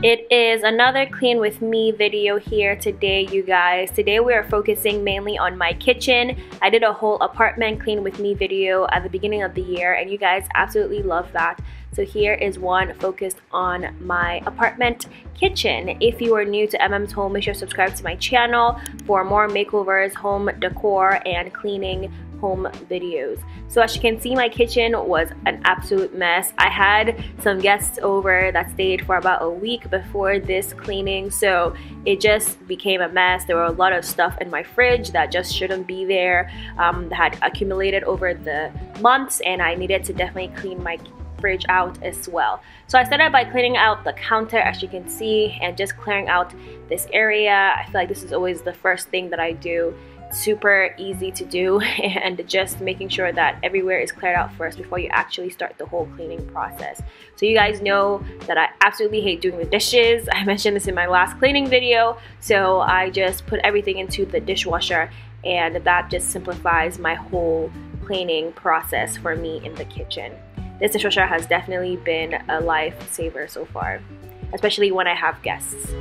It is another clean with me video here today you guys. Today we are focusing mainly on my kitchen. I did a whole apartment clean with me video at the beginning of the year and you guys absolutely love that. So here is one focused on my apartment kitchen. If you are new to Emem's Home, make sure to subscribe to my channel for more makeovers, home decor, and cleaning home videos. So as you can see, my kitchen was an absolute mess. I had some guests over that stayed for about a week before this cleaning, so it just became a mess. There were a lot of stuff in my fridge that just shouldn't be there, um, that had accumulated over the months, and I needed to definitely clean my fridge out as well. So I started by cleaning out the counter as you can see and just clearing out this area. I feel like this is always the first thing that I do super easy to do and just making sure that everywhere is cleared out first before you actually start the whole cleaning process. So you guys know that I absolutely hate doing the dishes. I mentioned this in my last cleaning video. So I just put everything into the dishwasher and that just simplifies my whole cleaning process for me in the kitchen. This dishwasher has definitely been a lifesaver so far, especially when I have guests.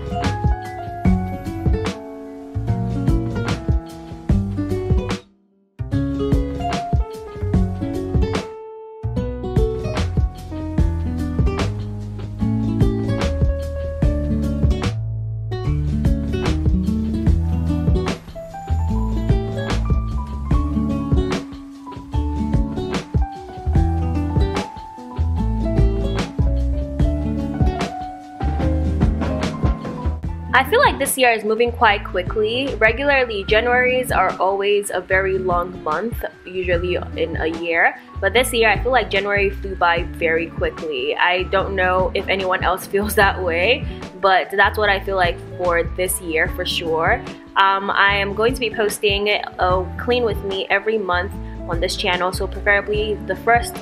Like this year is moving quite quickly. Regularly, Januaries are always a very long month, usually in a year. But this year, I feel like January flew by very quickly. I don't know if anyone else feels that way, but that's what I feel like for this year for sure. Um, I am going to be posting a clean with me every month on this channel, so preferably the first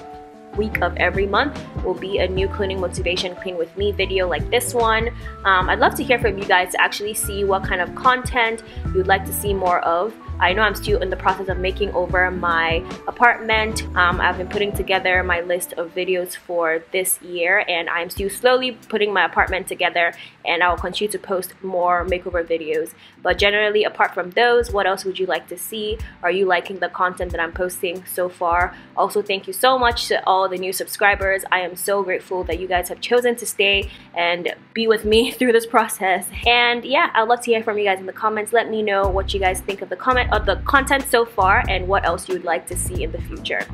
week of every month will be a new cleaning motivation clean with me video like this one. Um, I'd love to hear from you guys to actually see what kind of content you'd like to see more of. I know I'm still in the process of making over my apartment. Um, I've been putting together my list of videos for this year and I'm still slowly putting my apartment together and I will continue to post more makeover videos. But generally, apart from those, what else would you like to see? Are you liking the content that I'm posting so far? Also, thank you so much to all the new subscribers. I am so grateful that you guys have chosen to stay and be with me through this process. And yeah, I'd love to hear from you guys in the comments. Let me know what you guys think of the comment of the content so far and what else you'd like to see in the future.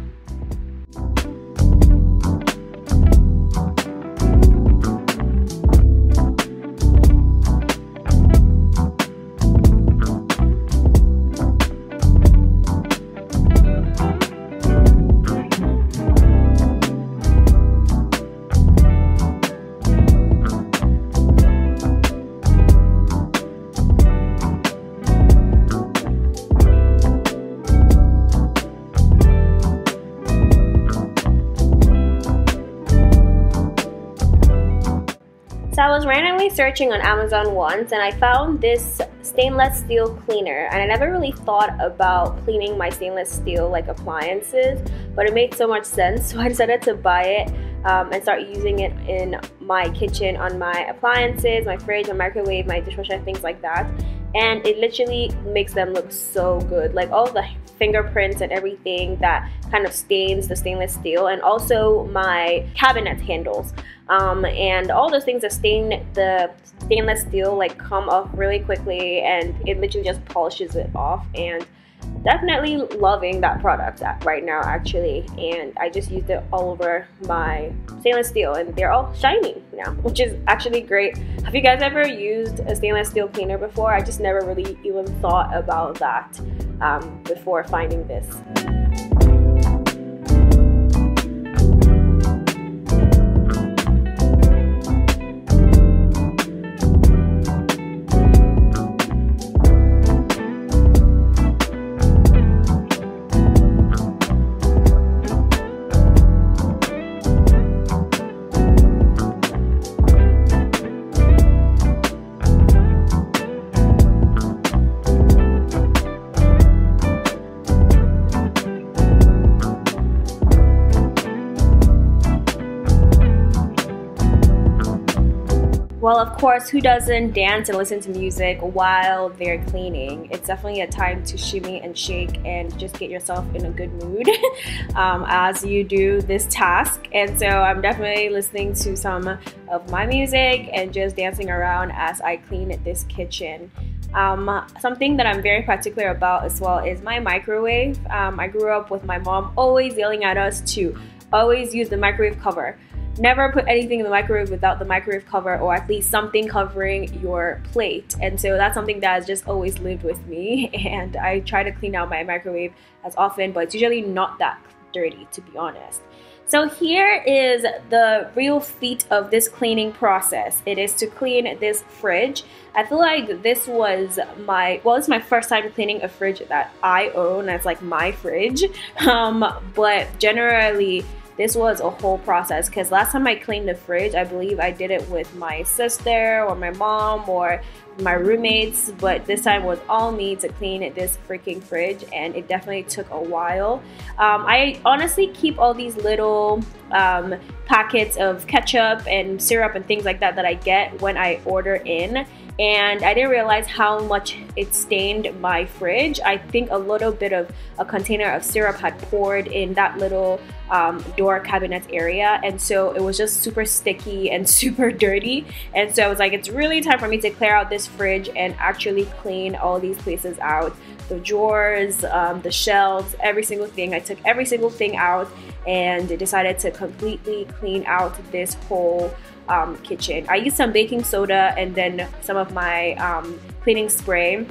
I was randomly searching on Amazon once and I found this stainless steel cleaner and I never really thought about cleaning my stainless steel like appliances but it made so much sense so I decided to buy it um, and start using it in my kitchen on my appliances, my fridge, my microwave, my dishwasher, things like that and it literally makes them look so good. Like all the fingerprints and everything that kind of stains the stainless steel and also my cabinet handles. Um, and all those things that stain the stainless steel like come off really quickly and it literally just polishes it off. And definitely loving that product right now actually. And I just used it all over my stainless steel and they're all shiny now which is actually great. Have you guys ever used a stainless steel cleaner before? I just never really even thought about that um, before finding this course, who doesn't dance and listen to music while they're cleaning? It's definitely a time to shimmy and shake and just get yourself in a good mood um, as you do this task. And so I'm definitely listening to some of my music and just dancing around as I clean this kitchen. Um, something that I'm very particular about as well is my microwave. Um, I grew up with my mom always yelling at us to always use the microwave cover never put anything in the microwave without the microwave cover or at least something covering your plate. And so that's something that has just always lived with me. And I try to clean out my microwave as often, but it's usually not that dirty to be honest. So here is the real feat of this cleaning process. It is to clean this fridge. I feel like this was my, well, it's my first time cleaning a fridge that I own. That's like my fridge. Um, but generally, this was a whole process because last time I cleaned the fridge, I believe I did it with my sister or my mom or my roommates, but this time was all me to clean this freaking fridge, and it definitely took a while. Um, I honestly keep all these little um, packets of ketchup and syrup and things like that that I get when I order in. And I didn't realize how much it stained my fridge. I think a little bit of a container of syrup had poured in that little um, door cabinet area. And so it was just super sticky and super dirty. And so I was like it's really time for me to clear out this fridge and actually clean all these places out. The drawers um, the shelves every single thing. I took every single thing out and decided to completely clean out this whole um, kitchen. I used some baking soda and then some of my um, cleaning spray.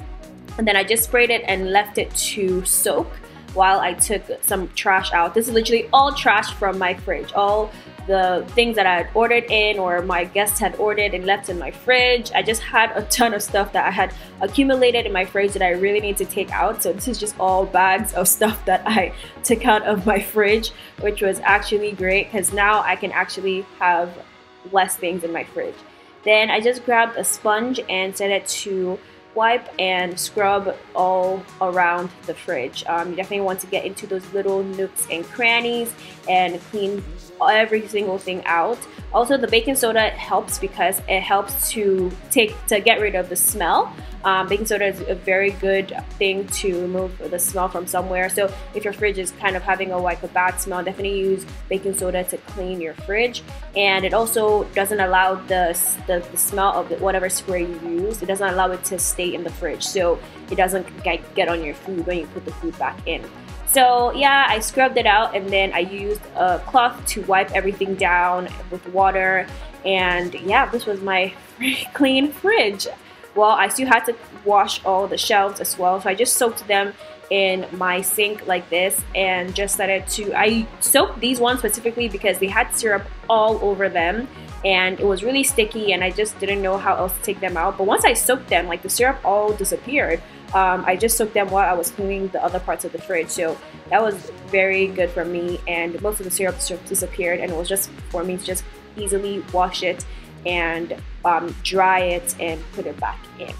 And then I just sprayed it and left it to soak while I took some trash out. This is literally all trash from my fridge. All the things that I had ordered in or my guests had ordered and left in my fridge. I just had a ton of stuff that I had accumulated in my fridge that I really need to take out. So this is just all bags of stuff that I took out of my fridge, which was actually great because now I can actually have less things in my fridge. Then I just grabbed a sponge and set it to wipe and scrub all around the fridge. Um, you definitely want to get into those little nooks and crannies and clean every single thing out. Also, the baking soda helps because it helps to take to get rid of the smell. Um, baking soda is a very good thing to remove the smell from somewhere. So if your fridge is kind of having a like a bad smell, definitely use baking soda to clean your fridge. And it also doesn't allow the, the, the smell of whatever spray you use. It doesn't allow it to stay in the fridge, so it doesn't get, get on your food when you put the food back in. So yeah, I scrubbed it out and then I used a cloth to wipe everything down with water. And yeah, this was my clean fridge. Well, I still had to wash all the shelves as well. So I just soaked them in my sink like this and just started to, I soaked these ones specifically because they had syrup all over them and it was really sticky and I just didn't know how else to take them out. But once I soaked them, like the syrup all disappeared. Um, I just soaked them while I was cleaning the other parts of the fridge. So that was very good for me and most of the syrup disappeared and it was just for me to just easily wash it and um, dry it and put it back in.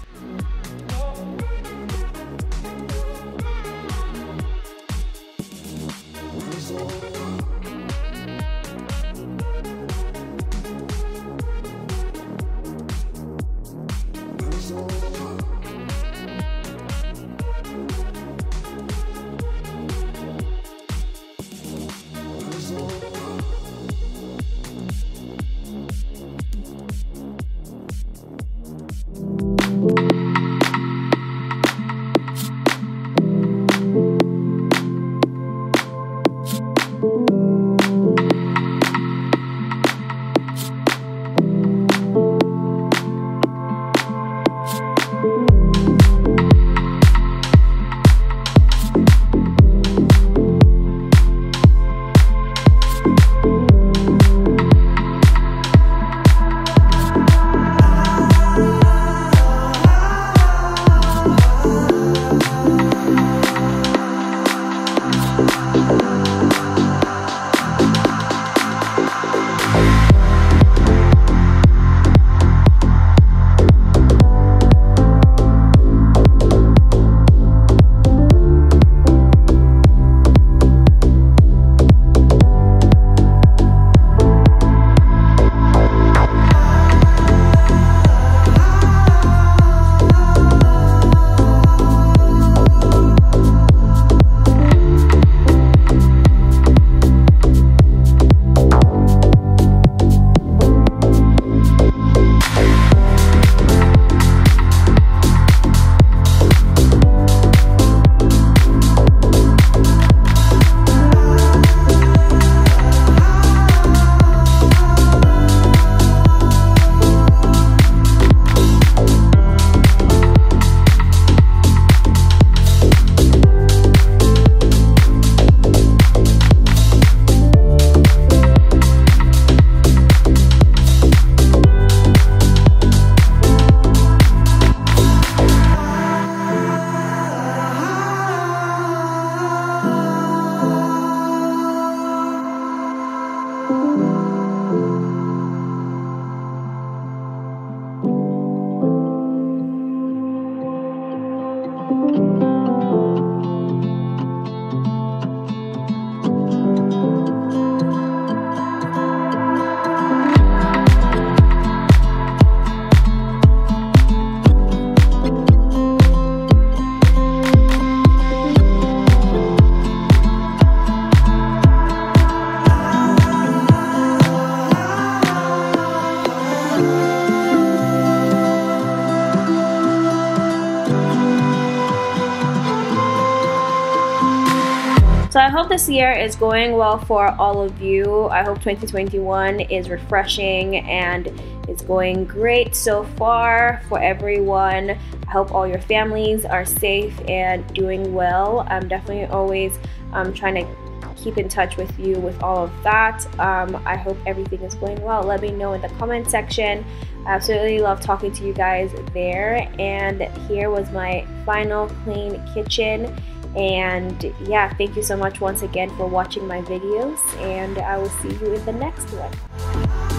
This year is going well for all of you. I hope 2021 is refreshing and it's going great so far for everyone. I hope all your families are safe and doing well. I'm definitely always um, trying to keep in touch with you with all of that. Um, I hope everything is going well. Let me know in the comment section. I absolutely love talking to you guys there. And here was my final clean kitchen. And yeah, thank you so much once again for watching my videos. And I will see you in the next one.